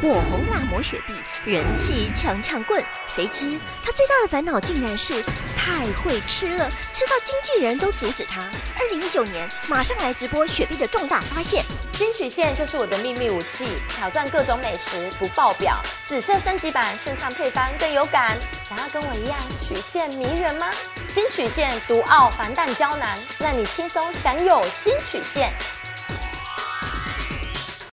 火红辣魔雪碧，人气强强棍。谁知他最大的烦恼竟然是太会吃了，吃到经纪人都阻止他。二零一九年，马上来直播雪碧的重大发现。新曲线就是我的秘密武器，挑战各种美食不爆表。紫色升级版，顺畅配方更有感。想要跟我一样曲线迷人吗？新曲线独奥防弹胶囊，让你轻松享有新曲线。